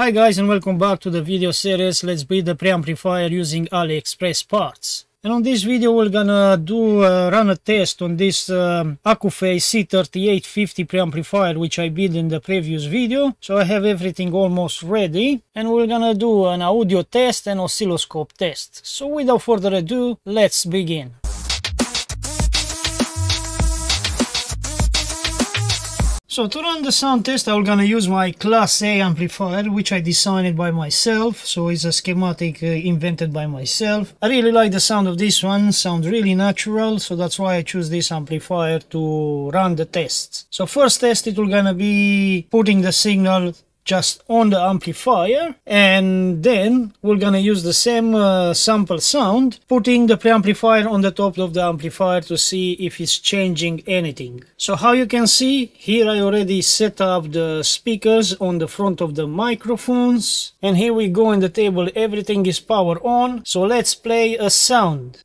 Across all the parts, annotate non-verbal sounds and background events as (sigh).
Hi guys and welcome back to the video series Let's build the preamplifier using AliExpress parts. And on this video we're gonna do uh, run a test on this um, Accuphase C3850 preamplifier which I built in the previous video. So I have everything almost ready and we're gonna do an audio test and oscilloscope test. So without further ado, let's begin. So to run the sound test I'm gonna use my class A amplifier which I designed by myself so it's a schematic uh, invented by myself. I really like the sound of this one, sounds really natural so that's why I choose this amplifier to run the tests. So first test it will gonna be putting the signal just on the amplifier and then we're gonna use the same uh, sample sound putting the preamplifier on the top of the amplifier to see if it's changing anything. So how you can see here I already set up the speakers on the front of the microphones and here we go in the table everything is power on so let's play a sound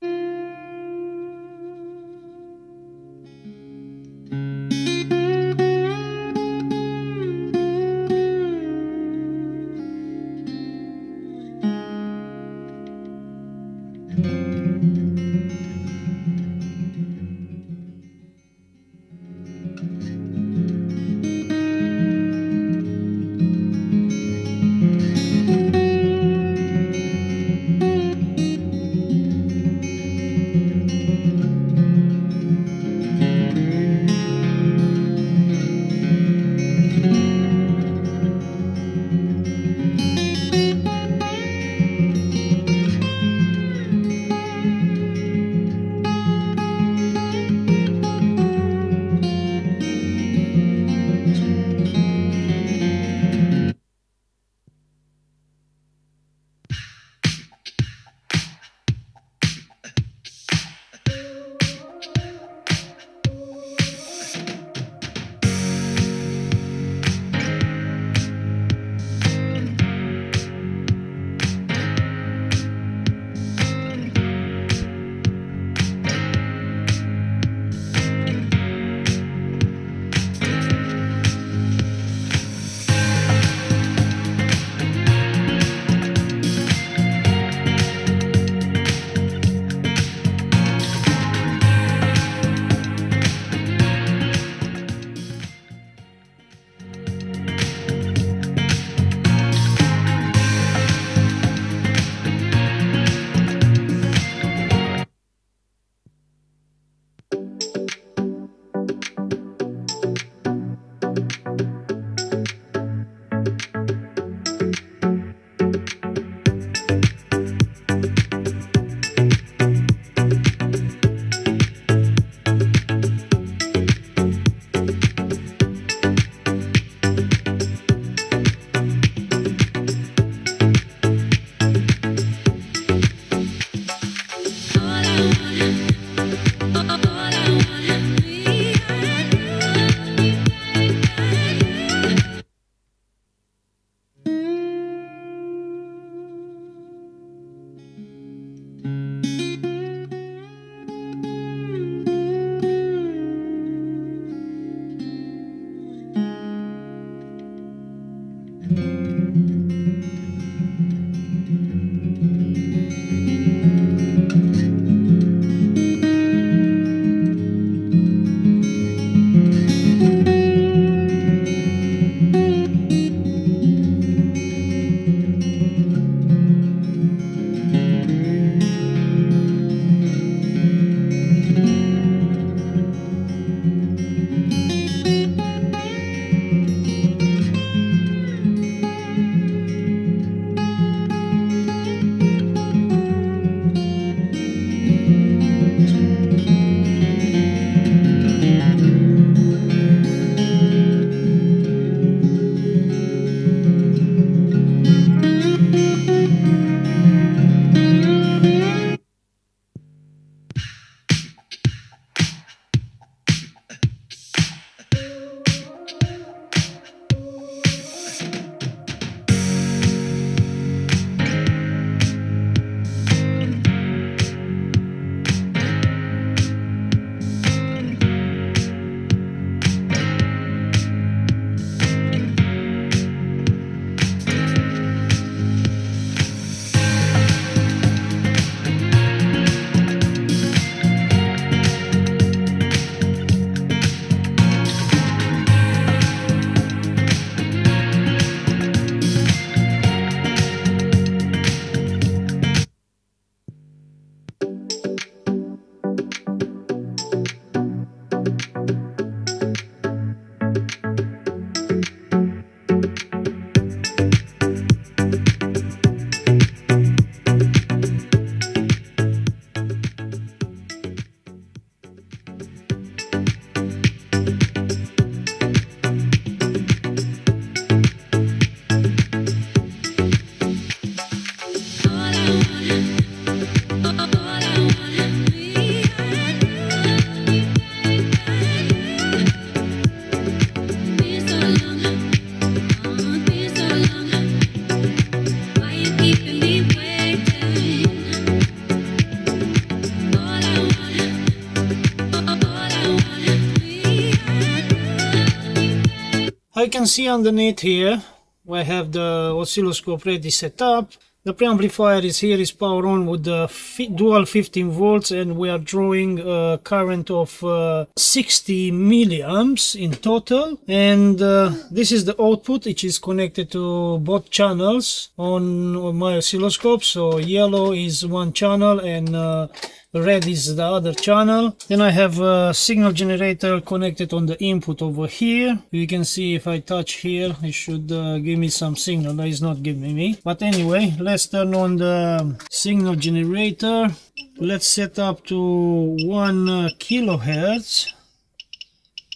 can see underneath here, we have the oscilloscope ready set up. The preamplifier is here is power on with the dual 15 volts and we are drawing a current of uh, 60 milliamps in total and uh, this is the output which is connected to both channels on, on my oscilloscope so yellow is one channel and uh, red is the other channel. Then I have a signal generator connected on the input over here. You can see if I touch here it should uh, give me some signal. That is not giving me. But anyway let's turn on the signal generator. Let's set up to 1 uh, kilohertz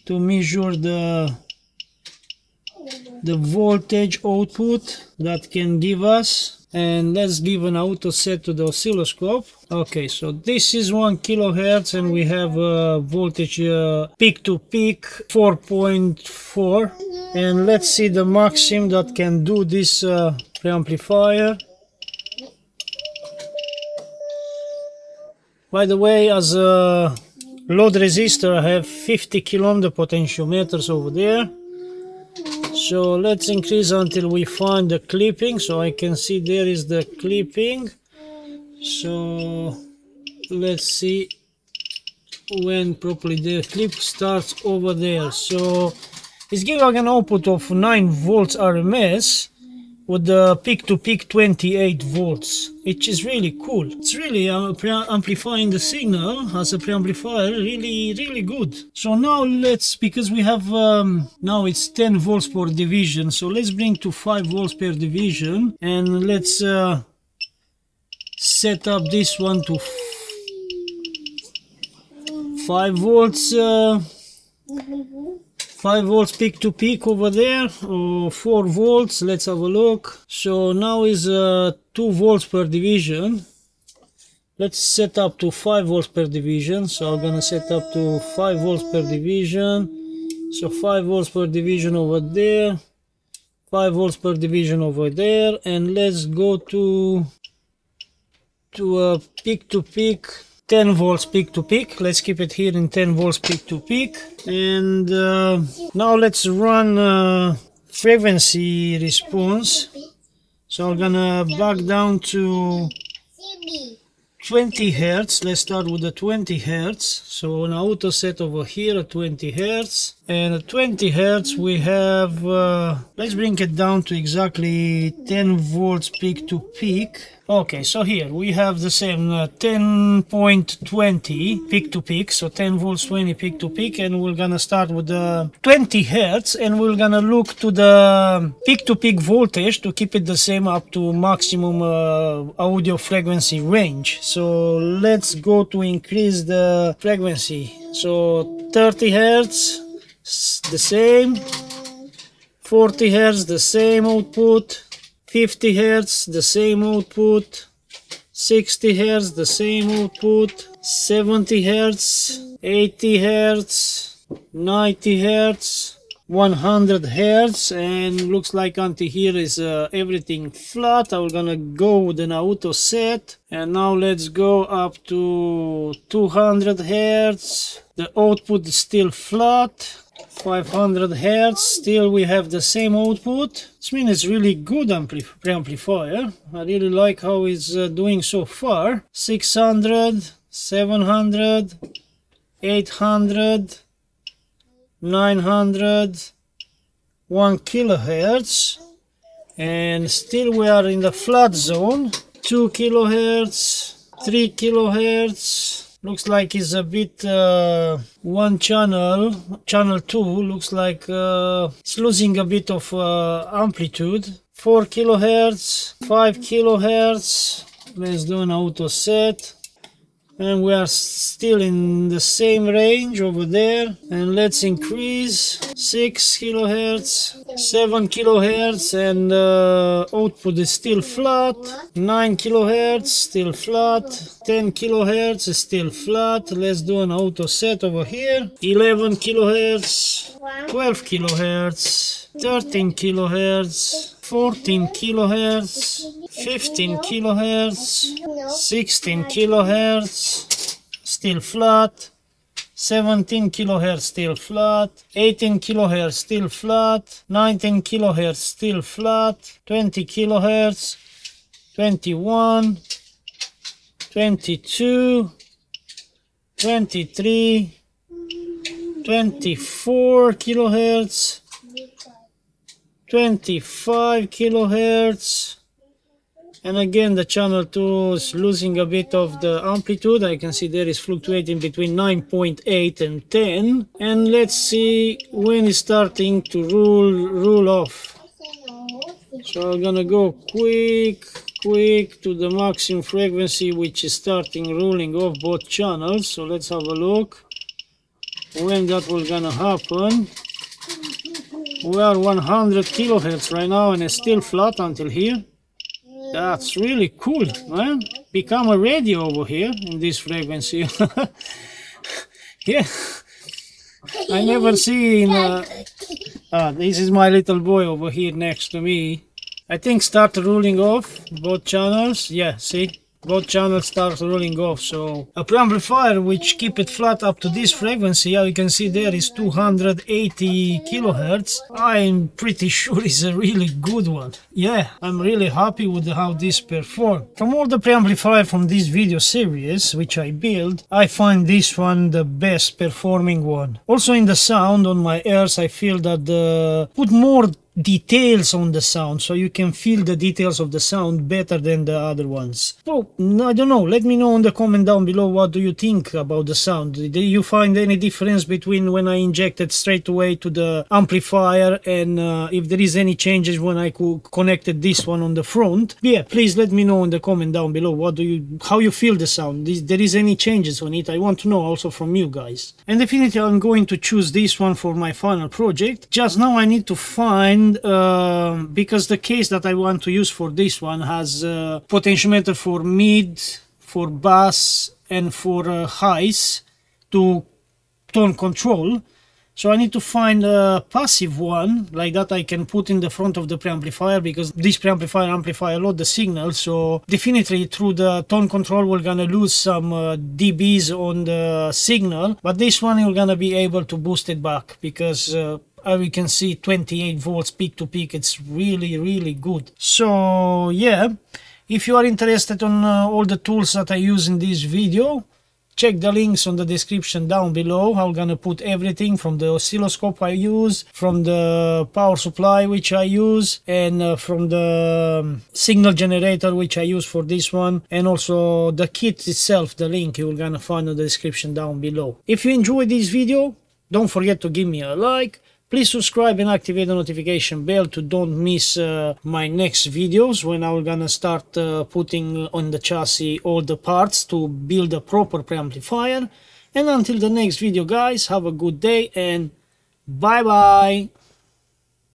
to measure the the voltage output that can give us and let's give an auto set to the oscilloscope. Okay so this is one kilohertz and we have a voltage uh, peak to peak 4.4 and let's see the maximum that can do this uh, preamplifier. By the way as a load resistor I have 50 kilo ohm potentiometers over there so let's increase until we find the clipping. So I can see there is the clipping. So let's see when properly the clip starts over there. So it's giving an output of 9 volts RMS with the peak to peak 28 volts which is really cool. It's really uh, amplifying the signal. As a preamplifier really really good. So now let's because we have um, now it's 10 volts per division so let's bring to 5 volts per division and let's uh, set up this one to 5 volts uh, 5 volts peak to peak over there or 4 volts let's have a look. So now is uh, 2 volts per division. Let's set up to 5 volts per division. So I'm gonna set up to 5 volts per division. So 5 volts per division over there 5 volts per division over there and let's go to to a peak to peak 10 volts peak to peak. Let's keep it here in 10 volts peak to peak. And uh, now let's run uh, frequency response. So I'm gonna back down to 20 hertz. Let's start with the 20 hertz. So an auto set over here at 20 hertz and at 20 hertz we have uh, let's bring it down to exactly 10 volts peak to peak Okay, so here we have the same uh, 10.20 peak to peak, so 10 volts 20 peak to peak, and we're gonna start with the 20 hertz, and we're gonna look to the peak to peak voltage to keep it the same up to maximum uh, audio frequency range. So let's go to increase the frequency. So 30 hertz, the same, 40 hertz, the same output. 50 Hertz, the same output, 60 Hertz, the same output, 70 Hertz, 80 Hertz, 90 Hertz, 100 Hertz, and looks like until here is uh, everything flat. I'm gonna go with an auto set, and now let's go up to 200 Hertz. The output is still flat. 500 hertz still we have the same output. This means it's really good ampli preamplifier. I really like how it's uh, doing so far. 600 700 800 900 1 kilohertz. And still we are in the flat zone. 2 kilohertz 3 kilohertz looks like it's a bit uh, one channel channel 2 looks like uh, it's losing a bit of uh, amplitude. 4 kilohertz 5 kilohertz. Let's do an auto set and we are still in the same range over there. And let's increase 6 kilohertz 7 kilohertz and uh, output is still flat. 9 kilohertz still flat. 10 kilohertz is still flat. Let's do an auto set over here. 11 kilohertz 12 kilohertz 13 kilohertz 14 kilohertz 15 kilohertz 16 kilohertz still flat 17 kilohertz still flat, 18 kilohertz still flat, 19 kilohertz still flat, 20 kilohertz, 21, 22, 23, 24 kilohertz, 25 kilohertz, and again the channel 2 is losing a bit of the amplitude. I can see there is fluctuating between 9.8 and 10 and let's see when it's starting to rule rule off. So i'm gonna go quick quick to the maximum frequency which is starting ruling off both channels. So let's have a look when that will gonna happen. We are 100 kilohertz right now and it's still flat until here that's really cool, man. Become a radio over here in this frequency. (laughs) yeah. I never seen... Uh, ah, this is my little boy over here next to me. I think start ruling off both channels. Yeah, see? Both channels start rolling off so a preamplifier which keep it flat up to this frequency yeah you can see there is 280 kilohertz. I'm pretty (laughs) sure it's a really good one. Yeah i'm really happy with how this performed. From all the preamplifier from this video series which i built i find this one the best performing one. Also in the sound on my ears i feel that the put more details on the sound so you can feel the details of the sound better than the other ones. So i don't know let me know in the comment down below what do you think about the sound. Did you find any difference between when i injected straight away to the amplifier and uh, if there is any changes when i connected this one on the front? Yeah please let me know in the comment down below what do you how you feel the sound. Is there is any changes on it? I want to know also from you guys. And definitely i'm going to choose this one for my final project. Just now i need to find uh, because the case that I want to use for this one has uh, potentiometer for mid, for bass and for uh, highs to tone control. So I need to find a passive one like that I can put in the front of the preamplifier because this preamplifier amplify a lot the signal. So definitely through the tone control we're gonna lose some uh, dBs on the signal, but this one you're gonna be able to boost it back because uh, as we can see 28 volts peak to peak. It's really really good. So yeah if you are interested on uh, all the tools that I use in this video check the links on the description down below. I'm gonna put everything from the oscilloscope i use from the power supply which i use and uh, from the um, signal generator which i use for this one and also the kit itself the link you're gonna find in the description down below. If you enjoyed this video don't forget to give me a like Please subscribe and activate the notification bell to don't miss uh, my next videos when I'm gonna start uh, putting on the chassis all the parts to build a proper preamplifier. And until the next video guys, have a good day and bye bye!